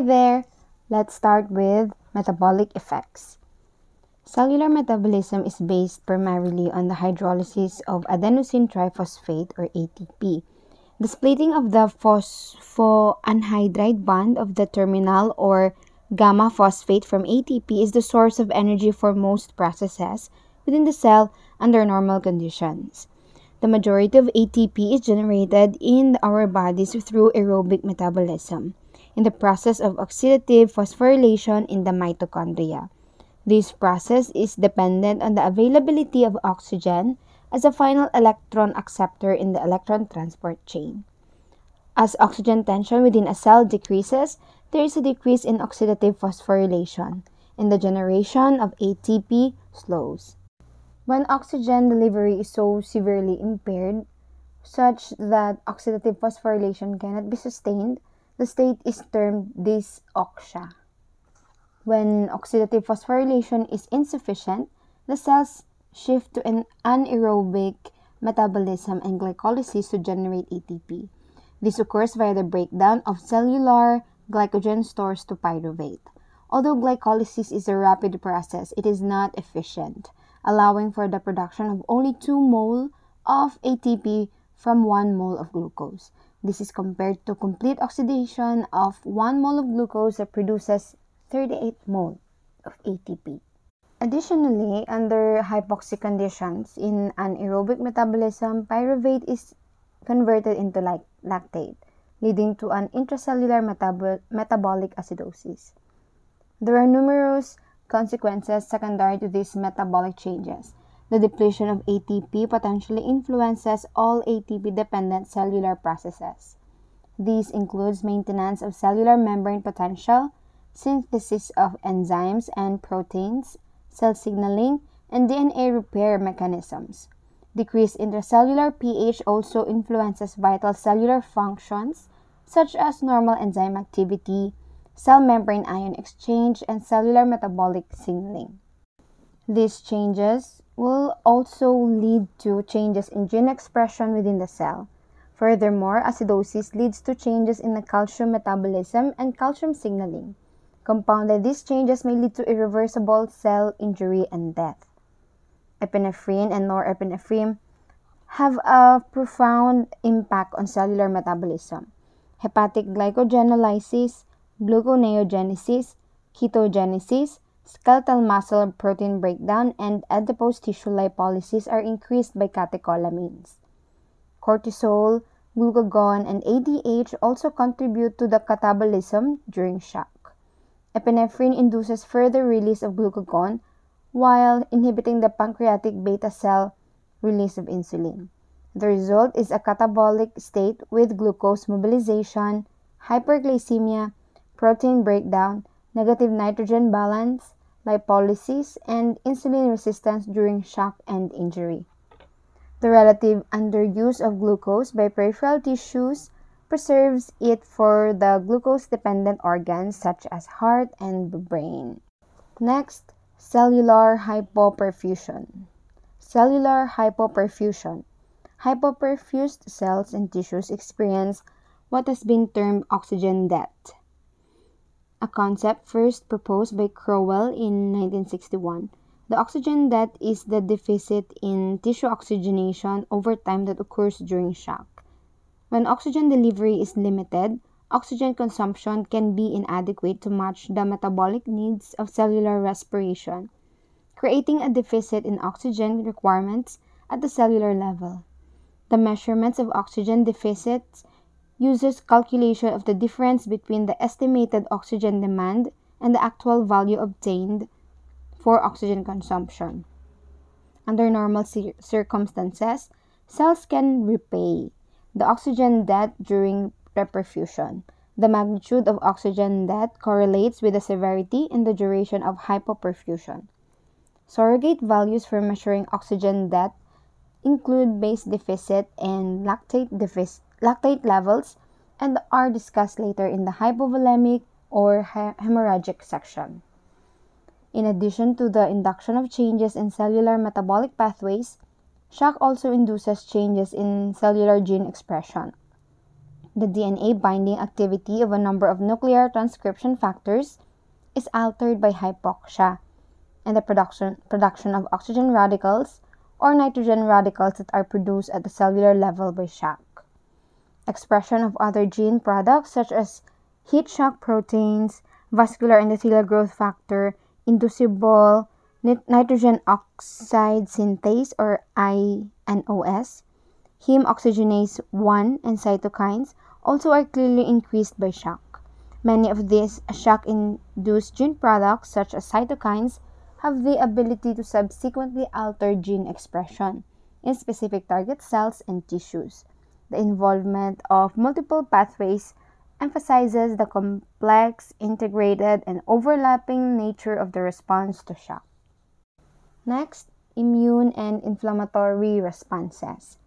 There! Let's start with metabolic effects. Cellular metabolism is based primarily on the hydrolysis of adenosine triphosphate or ATP. The splitting of the phosphoanhydride bond of the terminal or gamma phosphate from ATP is the source of energy for most processes within the cell under normal conditions. The majority of ATP is generated in our bodies through aerobic metabolism in the process of oxidative phosphorylation in the mitochondria. This process is dependent on the availability of oxygen as a final electron acceptor in the electron transport chain. As oxygen tension within a cell decreases, there is a decrease in oxidative phosphorylation, and the generation of ATP slows. When oxygen delivery is so severely impaired, such that oxidative phosphorylation cannot be sustained, the state is termed dysoxia. When oxidative phosphorylation is insufficient, the cells shift to an anaerobic metabolism and glycolysis to generate ATP. This occurs via the breakdown of cellular glycogen stores to pyruvate. Although glycolysis is a rapid process, it is not efficient, allowing for the production of only 2 mole of ATP from 1 mole of glucose. This is compared to complete oxidation of 1 mole of glucose that produces 38 mole of ATP. Additionally, under hypoxic conditions in anaerobic metabolism, pyruvate is converted into lactate, leading to an intracellular metab metabolic acidosis. There are numerous consequences secondary to these metabolic changes. The depletion of ATP potentially influences all ATP dependent cellular processes. These includes maintenance of cellular membrane potential, synthesis of enzymes and proteins, cell signaling, and DNA repair mechanisms. Decreased intracellular pH also influences vital cellular functions such as normal enzyme activity, cell membrane ion exchange, and cellular metabolic signaling. These changes will also lead to changes in gene expression within the cell. Furthermore, acidosis leads to changes in the calcium metabolism and calcium signaling. Compounded, these changes may lead to irreversible cell injury and death. Epinephrine and norepinephrine have a profound impact on cellular metabolism. Hepatic glycogenolysis, gluconeogenesis, ketogenesis, skeletal muscle protein breakdown, and adipose tissue lipolysis are increased by catecholamines. Cortisol, glucagon, and ADH also contribute to the catabolism during shock. Epinephrine induces further release of glucagon while inhibiting the pancreatic beta cell release of insulin. The result is a catabolic state with glucose mobilization, hyperglycemia, protein breakdown, negative nitrogen balance, lipolysis, and insulin resistance during shock and injury. The relative underuse of glucose by peripheral tissues preserves it for the glucose-dependent organs such as heart and brain. Next, cellular hypoperfusion. Cellular hypoperfusion. Hypoperfused cells and tissues experience what has been termed oxygen debt, a concept first proposed by Crowell in 1961. The oxygen debt is the deficit in tissue oxygenation over time that occurs during shock. When oxygen delivery is limited, oxygen consumption can be inadequate to match the metabolic needs of cellular respiration, creating a deficit in oxygen requirements at the cellular level. The measurements of oxygen deficits uses calculation of the difference between the estimated oxygen demand and the actual value obtained for oxygen consumption. Under normal circumstances, cells can repay the oxygen debt during reperfusion. The magnitude of oxygen debt correlates with the severity and the duration of hypoperfusion. Surrogate values for measuring oxygen debt include base deficit and lactate, lactate levels and are discussed later in the hypovolemic or hemorrhagic section. In addition to the induction of changes in cellular metabolic pathways, Shock also induces changes in cellular gene expression. the DNA binding activity of a number of nuclear transcription factors is altered by hypoxia and the production, production of oxygen radicals or nitrogen radicals that are produced at the cellular level by shock. Expression of other gene products such as heat shock proteins, vascular endothelial growth factor, inducible nitrogen oxide synthase or INOS, heme oxygenase 1 and cytokines also are clearly increased by shock. Many of these shock induced gene products, such as cytokines, have the ability to subsequently alter gene expression in specific target cells and tissues. The involvement of multiple pathways emphasizes the complex, integrated, and overlapping nature of the response to shock. Next, immune and inflammatory responses.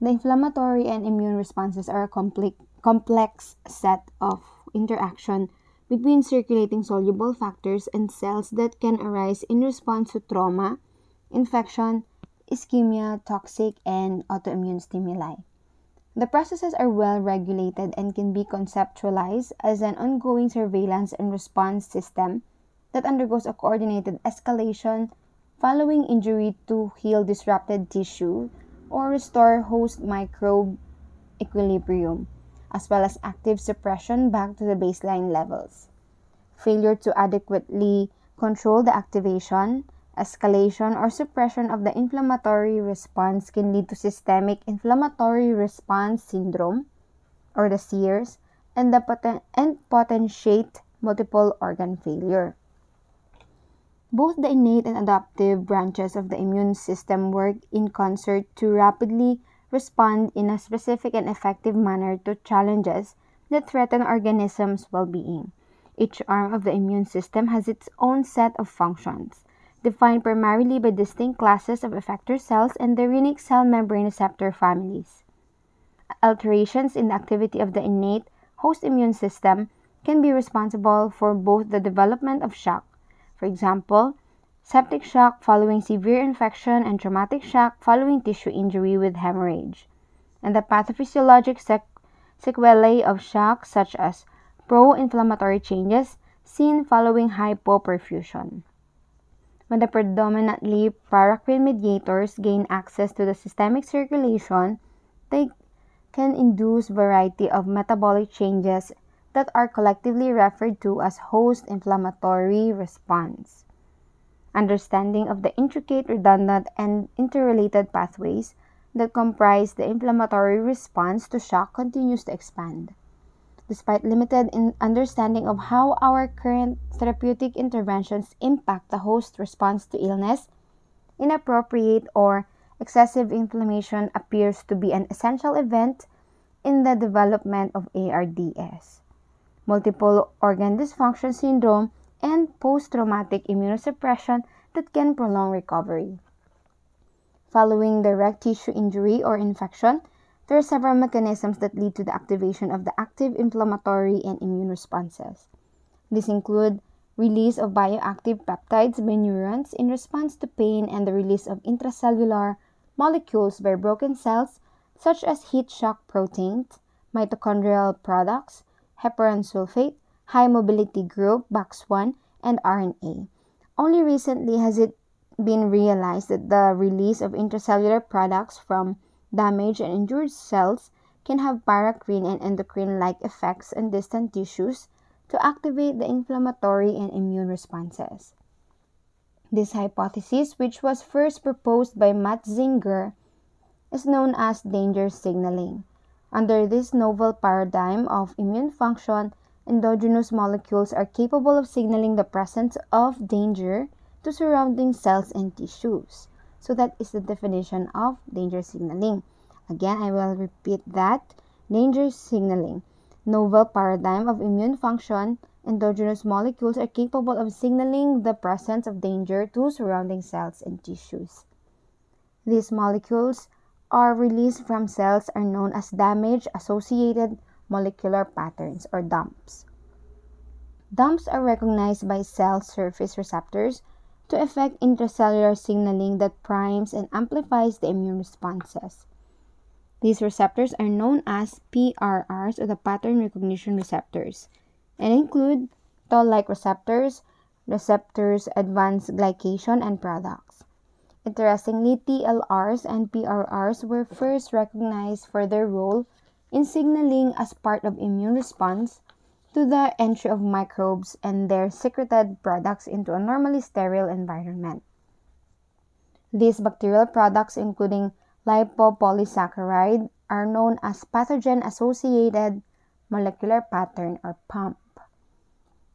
The inflammatory and immune responses are a complex, complex set of interaction between circulating soluble factors and cells that can arise in response to trauma, infection, ischemia, toxic, and autoimmune stimuli. The processes are well regulated and can be conceptualized as an ongoing surveillance and response system that undergoes a coordinated escalation following injury to heal disrupted tissue or restore host microbe equilibrium, as well as active suppression back to the baseline levels. Failure to adequately control the activation, escalation, or suppression of the inflammatory response can lead to systemic inflammatory response syndrome, or the SIRS, and, the poten- and potentiate multiple organ failure. Both the innate and adaptive branches of the immune system work in concert to rapidly respond in a specific and effective manner to challenges that threaten organisms' well being. Each arm of the immune system has its own set of functions, defined primarily by distinct classes of effector cells and their unique cell membrane receptor families. Alterations in the activity of the innate host immune system can be responsible for both the development of shock for example, septic shock following severe infection and traumatic shock following tissue injury with hemorrhage, and the pathophysiologic sequelae of shock such as pro-inflammatory changes seen following hypoperfusion. When the predominantly paracrine mediators gain access to the systemic circulation, they can induce variety of metabolic changes that are collectively referred to as host inflammatory response. Understanding of the intricate, redundant, and interrelated pathways that comprise the inflammatory response to shock continues to expand. Despite limited understanding of how our current therapeutic interventions impact the host response to illness, inappropriate or excessive inflammation appears to be an essential event in the development of ARDS multiple organ dysfunction syndrome, and post traumatic immunosuppression that can prolong recovery. Following direct tissue injury or infection, there are several mechanisms that lead to the activation of the active inflammatory and immune responses. These include release of bioactive peptides by neurons in response to pain and the release of intracellular molecules by broken cells such as heat shock proteins, mitochondrial products, heparan sulfate, high mobility group, box 1, and RNA. Only recently has it been realized that the release of intracellular products from damaged and injured cells can have paracrine and endocrine like effects on distant tissues to activate the inflammatory and immune responses. This hypothesis, which was first proposed by Matt Matzinger, is known as danger signaling. Under this novel paradigm of immune function, endogenous molecules are capable of signaling the presence of danger to surrounding cells and tissues. So that is the definition of danger signaling. Again, I will repeat that. Danger signaling. Novel paradigm of immune function, endogenous molecules are capable of signaling the presence of danger to surrounding cells and tissues. These molecules are released from cells are known as damage associated molecular patterns or DAMPs. DAMPs are recognized by cell surface receptors to affect intracellular signaling that primes and amplifies the immune responses. These receptors are known as PRRs or the pattern recognition receptors and include toll-like receptors, receptors advanced glycation and products. Interestingly, TLRs and PRRs were first recognized for their role in signaling as part of immune response to the entry of microbes and their secreted products into a normally sterile environment. These bacterial products, including lipopolysaccharide, are known as pathogen-associated molecular pattern or PAMP.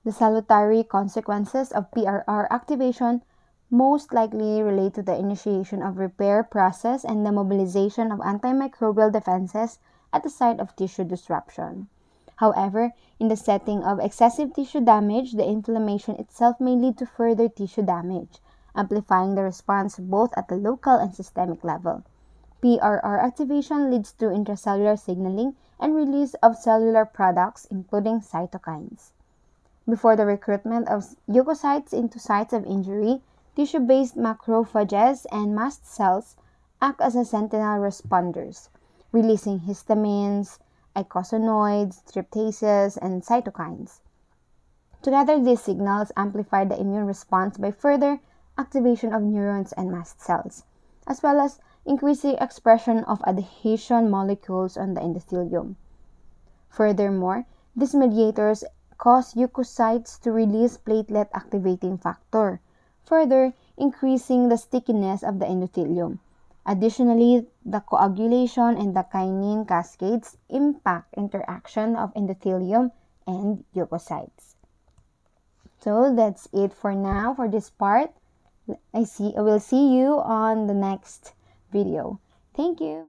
The salutary consequences of PRR activation most likely relate to the initiation of repair process and the mobilization of antimicrobial defenses at the site of tissue disruption. However, in the setting of excessive tissue damage, the inflammation itself may lead to further tissue damage, amplifying the response both at the local and systemic level. PRR activation leads to intracellular signaling and release of cellular products, including cytokines. Before the recruitment of leukocytes into sites of injury, tissue-based macrophages and mast cells act as sentinel responders, releasing histamines, eicosanoids, tryptases, and cytokines. Together, these signals amplify the immune response by further activation of neurons and mast cells, as well as increasing expression of adhesion molecules on the endothelium. Furthermore, these mediators cause leukocytes to release platelet activating factor, further increasing the stickiness of the endothelium. Additionally, the coagulation and the kinin cascades impact interaction of endothelium and leukocytes. So that's it for now for this part. I see I will see you on the next video. Thank you.